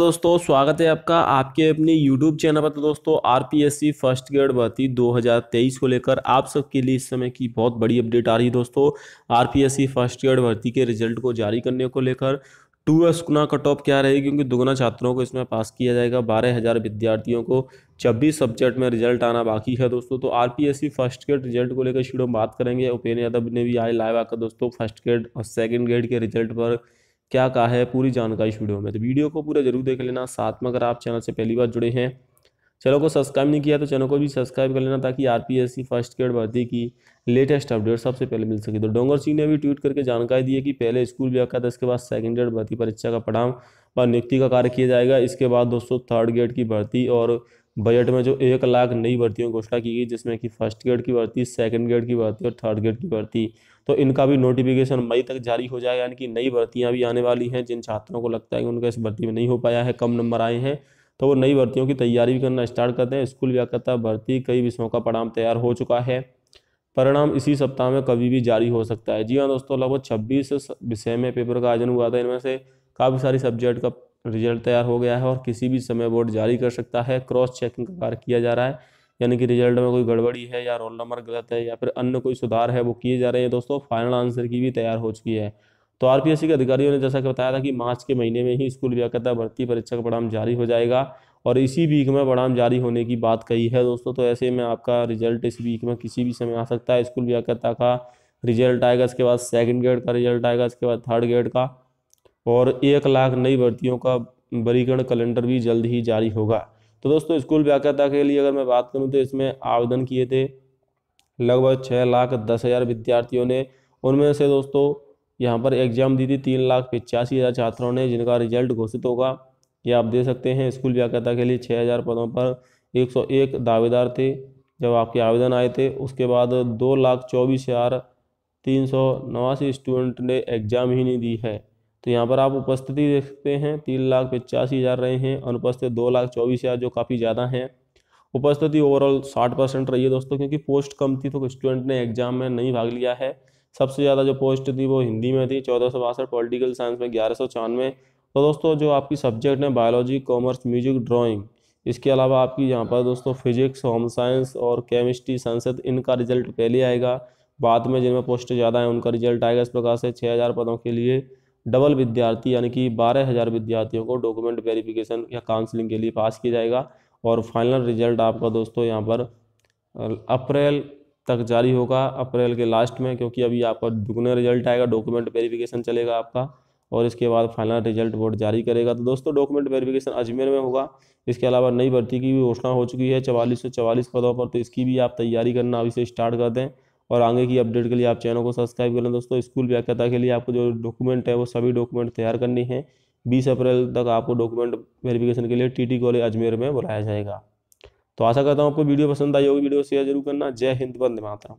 दोस्तों, स्वागत है आपका आपके अपने YouTube चैनल पर। तो दोस्तों आरपीएससी फ़र्स्ट ग्रेड भर्ती 2023 को लेकर आप सबके लिए इस समय की बहुत बड़ी अपडेट आ रही है दोस्तों। आरपीएससी फ़र्स्ट ग्रेड भर्ती के रिज़ल्ट को जारी करने को लेकर टू एस गुना कट ऑफ़ क्या रहेगी, क्योंकि दुगुना छात्रों को इसमें पास किया जाएगा, बारह हज़ार विद्यार्थियों को छब्बीस सब्जेक्ट में रिज़ल्ट आना बाकी है दोस्तों। तो आरपीएससी फ़र्स्ट ग्रेड रिज़ल्ट को लेकर शुरू में बात करेंगे। उपेन्द्र यादव ने भी आए लाइव आकर दोस्तों फ़र्स्ट ग्रेड और सेकेंड ग्रेड के रिज़ल्ट पर क्या कहा है पूरी जानकारी इस वीडियो में। तो वीडियो को पूरा ज़रूर देख लेना। साथ में अगर आप चैनल से पहली बार जुड़े हैं, चैनल को सब्सक्राइब नहीं किया तो चैनल को भी सब्सक्राइब कर लेना ताकि आरपीएससी फ़र्स्ट ग्रेड भर्ती की लेटेस्ट अपडेट सबसे पहले मिल सके। तो डोंगर सिंह ने भी ट्वीट करके जानकारी दी है कि पहले स्कूल व्याख्या था इसके बाद सेकेंड ग्रेड भर्ती परीक्षा का परिणाम व नियुक्ति का कार्य किया जाएगा। इसके बाद दोस्तों थर्ड ग्रेड की भर्ती और बजट में जो एक लाख नई भर्तियों की घोषणा की गई, जिसमें कि फ़र्स्ट ग्रेड की भर्ती, सेकंड ग्रेड की भर्ती और थर्ड ग्रेड की भर्ती। तो इनका भी नोटिफिकेशन मई तक जारी हो जाएगा, यानी कि नई भर्तियाँ भी आने वाली हैं, जिन छात्रों को लगता है कि उनका इस भर्ती में नहीं हो पाया है, कम नंबर आए हैं। तो वो नई भर्तियों की तैयारी भी करना स्टार्ट करते हैं। स्कूल व्याख्याता भर्ती, कई विषयों का परिणाम तैयार हो चुका है। परिणाम इसी सप्ताह में कभी भी जारी हो सकता है। जी हाँ दोस्तों, लगभग छब्बीस विषय में पेपर का आयोजन हुआ था। इनमें से काफ़ी सारी सब्जेक्ट का रिज़ल्ट तैयार हो गया है और किसी भी समय बोर्ड जारी कर सकता है, क्रॉस चेकिंग का कार्य किया जा रहा है। यानी कि रिज़ल्ट में कोई गड़बड़ी है या रोल नंबर गलत है या फिर अन्य कोई सुधार है, वो किए जा रहे हैं। दोस्तों फाइनल आंसर की भी तैयार हो चुकी है। तो आरपीएससी के अधिकारियों ने जैसा कि बताया था कि मार्च के महीने में ही स्कूल व्याख्या भर्ती परीक्षा का परिणाम जारी हो जाएगा और इसी वीक में परिणाम जारी होने की बात कही है। दोस्तों तो ऐसे में आपका रिज़ल्ट इस वीक में किसी भी समय आ सकता है। स्कूल व्याख्या का रिज़ल्ट आएगा, इसके बाद सेकंड ग्रेड का रिज़ल्ट आएगा, इसके बाद थर्ड ग्रेड का। और एक लाख नई भर्तियों का वर्गीकरण कैलेंडर भी जल्द ही जारी होगा। तो दोस्तों, स्कूल व्याख्याता के लिए अगर मैं बात करूँ तो इसमें आवेदन किए थे लगभग छः लाख दस हज़ार विद्यार्थियों ने। उनमें से दोस्तों, यहाँ पर एग्ज़ाम दी थी तीन लाख पचासी हज़ार छात्रों ने, जिनका रिज़ल्ट घोषित होगा। ये आप दे सकते हैं, स्कूल व्याख्याता के लिए छः हज़ार पदों पर एक सौ एक दावेदार थे जब आपके आवेदन आए थे। उसके बाद दो लाख चौबीस हज़ार तीन सौ नवासी स्टूडेंट ने एग्ज़ाम ही नहीं दी है। तो यहाँ पर आप उपस्थिति देख सकते हैं, तीन लाख पचासी हज़ार रहे हैं, अनुपस्थित दो लाख चौबीस हज़ार, जो काफ़ी ज़्यादा हैं। उपस्थिति ओवरऑल साठ परसेंट रही है दोस्तों, क्योंकि पोस्ट कम थी तो स्टूडेंट ने एग्ज़ाम में नहीं भाग लिया है। सबसे ज़्यादा जो पोस्ट थी, वो हिंदी में थी, चौदह सौ बासठ पॉलिटिकल साइंस में ग्यारह सौ छियानवे। तो दोस्तों, जो आपकी सब्जेक्ट हैं बायोलॉजी कॉमर्स म्यूज़िक ड्राइंग इसके अलावा आपकी यहाँ पर दोस्तों फिजिक्स होम साइंस और केमिस्ट्री संसद इनका रिज़ल्ट पहले आएगा। बाद में जिनमें पोस्ट ज़्यादा है, उनका रिज़ल्ट आएगा इस प्रकार से छः हज़ार पदों के लिए। डबल विद्यार्थी यानी कि बारह हज़ार विद्यार्थियों को डॉक्यूमेंट वेरिफिकेशन या काउंसलिंग के लिए पास किया जाएगा। और फाइनल रिज़ल्ट आपका दोस्तों यहाँ पर अप्रैल तक जारी होगा। अप्रैल के लास्ट में, क्योंकि अभी आपका दुगने रिज़ल्ट आएगा, डॉक्यूमेंट वेरिफिकेशन चलेगा आपका। और इसके बाद फाइनल रिज़ल्ट बोर्ड जारी करेगा। तो दोस्तों, डॉक्यूमेंट वेरिफिकेशन अजमेर में होगा। इसके अलावा नई भर्ती की भी घोषणा हो चुकी है, चवालीस सौ चवालीस पदों पर। तो इसकी भी आप तैयारी करना अभी से स्टार्ट कर दें। और आगे की अपडेट के लिए आप चैनल को सब्सक्राइब कर लें। दोस्तों, स्कूल व्याख्याता के लिए आपको जो डॉक्यूमेंट है, वो सभी डॉक्यूमेंट तैयार करनी है। बीस अप्रैल तक आपको डॉक्यूमेंट वेरिफिकेशन के लिए टी कॉलेज अजमेर में बुलाया जाएगा। तो आशा करता हूँ आपको वीडियो पसंद आई होगी। वीडियो शेयर ज़रूर करना। जय हिंद बंद मातरम।